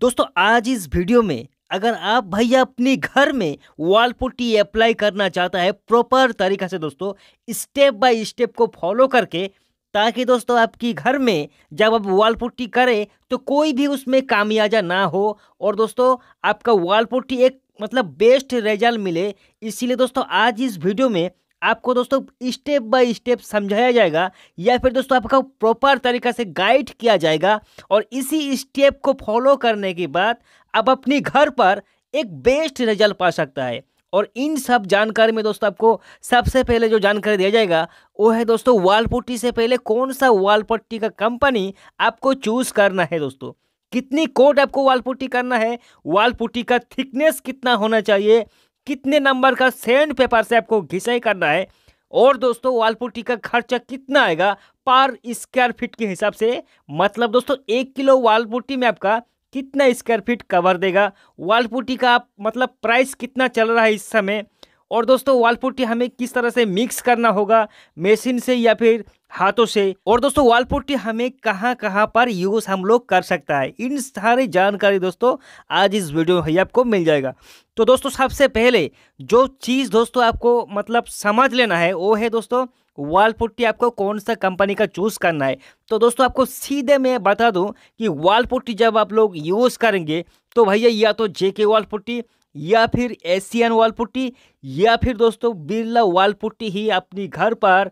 दोस्तों, आज इस वीडियो में अगर आप भैया अपने घर में वॉल पुट्टी अप्लाई करना चाहता है प्रॉपर तरीका से दोस्तों स्टेप बाय स्टेप को फॉलो करके, ताकि दोस्तों आपकी घर में जब आप वॉल पुट्टी करें तो कोई भी उसमें कामयाजा ना हो और दोस्तों, आपका वॉल पुट्टी एक मतलब बेस्ट रिज़ल्ट मिले। इसीलिए दोस्तों, आज इस वीडियो में आपको दोस्तों स्टेप बाय स्टेप समझाया जाएगा या फिर दोस्तों आपका प्रॉपर तरीका से गाइड किया जाएगा और इसी स्टेप को फॉलो करने के बाद आप अपने घर पर एक बेस्ट रिज़ल्ट पा सकता है। और इन सब जानकारी में दोस्तों आपको सबसे पहले जो जानकारी दिया जाएगा, वो है दोस्तों वाल पुट्टी से पहले कौन सा वाल पट्टी का कंपनी आपको चूज़ करना है दोस्तों। कितनी कोट आपको वाल पुट्टी करना है? वाल पुट्टी का थिकनेस कितना होना चाहिए? कितने नंबर का सेंड पेपर से आपको घिसाई करना है? और दोस्तों वाल पुट्टी का खर्चा कितना आएगा? पर स्क्वायर फीट के हिसाब से मतलब दोस्तों, एक किलो वाल पुट्टी में आपका कितना स्क्वायर फीट कवर देगा? वाल पुट्टी का मतलब प्राइस कितना चल रहा है इस समय? और दोस्तों वाल पुट्टी हमें किस तरह से मिक्स करना होगा? मशीन से या फिर हाथों से? और दोस्तों वाल पुट्टी हमें कहाँ कहाँ पर यूज़ हम लोग कर सकता है? इन सारी जानकारी दोस्तों, आज इस वीडियो में आपको मिल जाएगा। तो दोस्तों, सबसे पहले जो चीज़ दोस्तों आपको मतलब समझ लेना है, वो है दोस्तों वाल पुट्टी आपको कौन सा कंपनी का चूज़ करना है। तो दोस्तों, आपको सीधे मैं बता दूँ कि वाल पुट्टी जब आप लोग यूज़ करेंगे तो भैया, या तो जेके वाल पुट्टी या फिर एशियन वाल पुट्टी या फिर दोस्तों बिरला वाल पुट्टी ही अपनी घर पर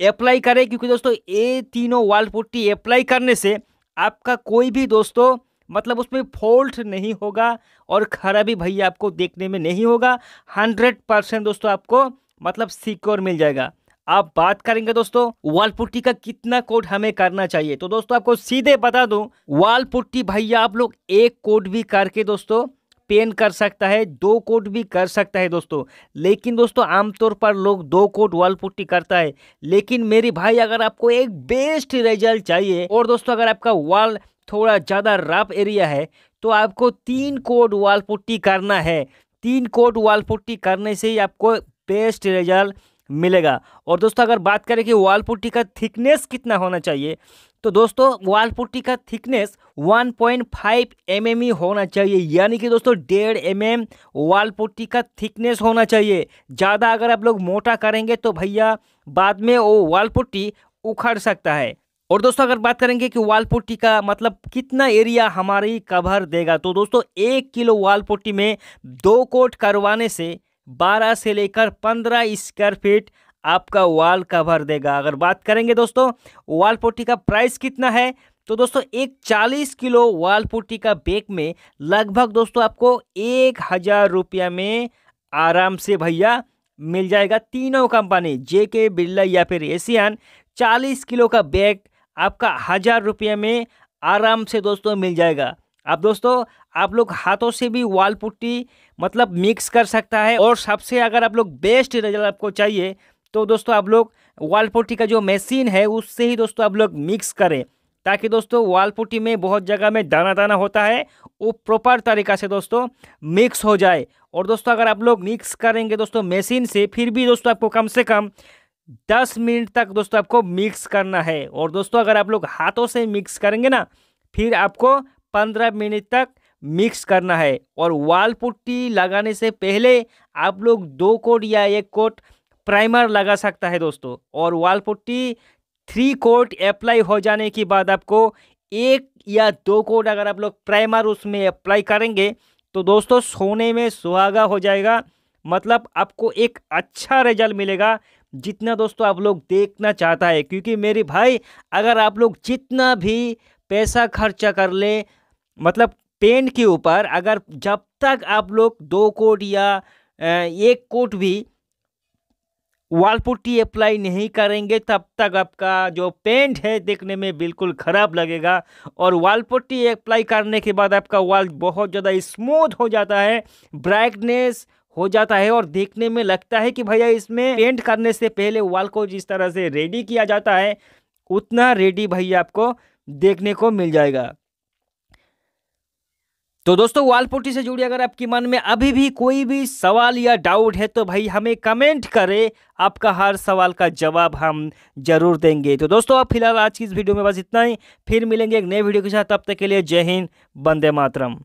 अप्लाई करें, क्योंकि दोस्तों ये तीनों वाल पुट्टी अप्लाई करने से आपका कोई भी दोस्तों मतलब उसमें फॉल्ट नहीं होगा और खराबी भैया आपको देखने में नहीं होगा। हंड्रेड परसेंट दोस्तों आपको मतलब सिक्योर मिल जाएगा। आप बात करेंगे दोस्तों वाल पुट्टी का कितना कोट हमें करना चाहिए? तो दोस्तों आपको सीधे बता दूँ वाल पुट्टी भैया आप लोग एक कोट भी करके दोस्तों पेन कर सकता है, दो कोट भी कर सकता है दोस्तों। लेकिन दोस्तों, आमतौर पर लोग दो कोट वाल पुट्टी करता है। लेकिन मेरी भाई, अगर आपको एक बेस्ट रिज़ल्ट चाहिए, और दोस्तों, अगर आपका वाल थोड़ा ज़्यादा रफ एरिया है तो आपको तीन कोट वाल पुट्टी करना है। तीन कोट वाल पुट्टी करने से ही आपको बेस्ट रिज़ल्ट मिलेगा। और दोस्तों, अगर बात करें कि वाल पुट्टी का थिकनेस कितना होना चाहिए तो दोस्तों वाल पुट्टी का थिकनेस 1.5 पॉइंट mm ही होना चाहिए। यानी कि दोस्तों, डेढ़ एम एम वाल पुट्टी का थिकनेस होना चाहिए। ज़्यादा अगर आप लोग मोटा करेंगे तो भैया, बाद में वो वाल पुट्टी उखड़ सकता है। और दोस्तों, अगर बात करेंगे कि वाल पुट्टी का मतलब कितना एरिया हमारी कवर देगा तो दोस्तों, एक किलो वाल पुट्टी में दो कोट करवाने से बारह से लेकर पंद्रह स्क्वायर फीट आपका वाल कवर देगा। अगर बात करेंगे दोस्तों, वाल पुट्टी का प्राइस कितना है? तो दोस्तों, एक चालीस किलो वाल पुट्टी का बैग में लगभग दोस्तों आपको एक हज़ार रुपया में आराम से भैया मिल जाएगा तीनों कंपनी जे के बिरला या फिर एशियन चालीस किलो का बैग आपका हज़ार रुपये में आराम से दोस्तों मिल जाएगा। अब दोस्तों, आप लोग हाथों से भी वाल पुट्टी मतलब मिक्स कर सकता है और सबसे अगर आप लोग बेस्ट रिज़ल्ट आपको चाहिए तो दोस्तों आप लोग वाल पुट्टी का जो मशीन है, उससे ही दोस्तों आप लोग मिक्स करें। ताकि दोस्तों वाल पुट्टी में बहुत जगह में दाना दाना होता है, वो प्रॉपर तरीका से दोस्तों मिक्स हो जाए। और दोस्तों अगर आप लोग मिक्स करेंगे दोस्तों मशीन से, फिर भी दोस्तों आपको कम से कम दस मिनट तक दोस्तों आपको मिक्स करना है। और दोस्तों अगर आप लोग हाथों से मिक्स करेंगे ना, फिर आपको पंद्रह मिनट तक मिक्स करना है। और वाल पुट्टी लगाने से पहले आप लोग दो कोट या एक कोट प्राइमर लगा सकता है दोस्तों। और वाल पुट्टी थ्री कोट अप्लाई हो जाने के बाद आपको एक या दो कोट अगर आप लोग प्राइमर उसमें अप्लाई करेंगे तो दोस्तों सोने में सुहागा हो जाएगा। मतलब आपको एक अच्छा रिज़ल्ट मिलेगा, जितना दोस्तों आप लोग देखना चाहता है। क्योंकि मेरे भाई, अगर आप लोग जितना भी पैसा खर्चा कर ले मतलब पेंट के ऊपर, अगर जब तक आप लोग दो कोट या एक कोट भी वाल पुट्टी अप्लाई नहीं करेंगे, तब तक आपका जो पेंट है देखने में बिल्कुल ख़राब लगेगा। और वाल पुट्टी अप्लाई करने के बाद आपका वाल बहुत ज़्यादा स्मूथ हो जाता है ब्राइटनेस हो जाता है और देखने में लगता है कि भैया इसमें पेंट करने से पहले वाल को जिस तरह से रेडी किया जाता है, उतना रेडी भैया आपको देखने को मिल जाएगा। तो दोस्तों वालपोटी से जुड़ी अगर आपकी मन में अभी भी कोई भी सवाल या डाउट है तो भाई हमें कमेंट करें। आपका हर सवाल का जवाब हम ज़रूर देंगे। तो दोस्तों, अब फ़िलहाल आज की इस वीडियो में बस इतना ही। फिर मिलेंगे एक नए वीडियो के साथ। तब तक के लिए जय हिंद बंदे मातरम।